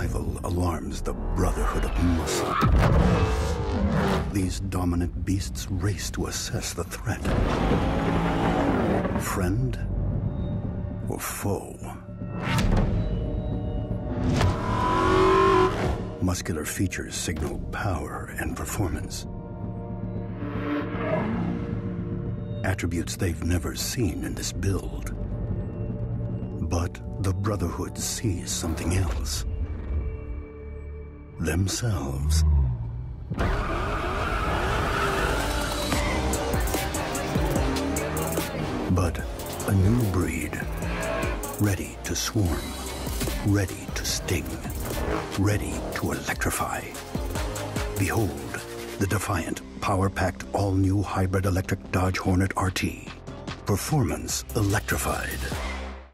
arrival alarms the Brotherhood of Muscle. These dominant beasts race to assess the threat. Friend or foe? Muscular features signal power and performance. Attributes they've never seen in this build. But the Brotherhood sees something else. Themselves. But a new breed, ready to swarm, ready to sting, ready to electrify. Behold, the defiant, power-packed, all-new hybrid electric Dodge Hornet RT. Performance electrified.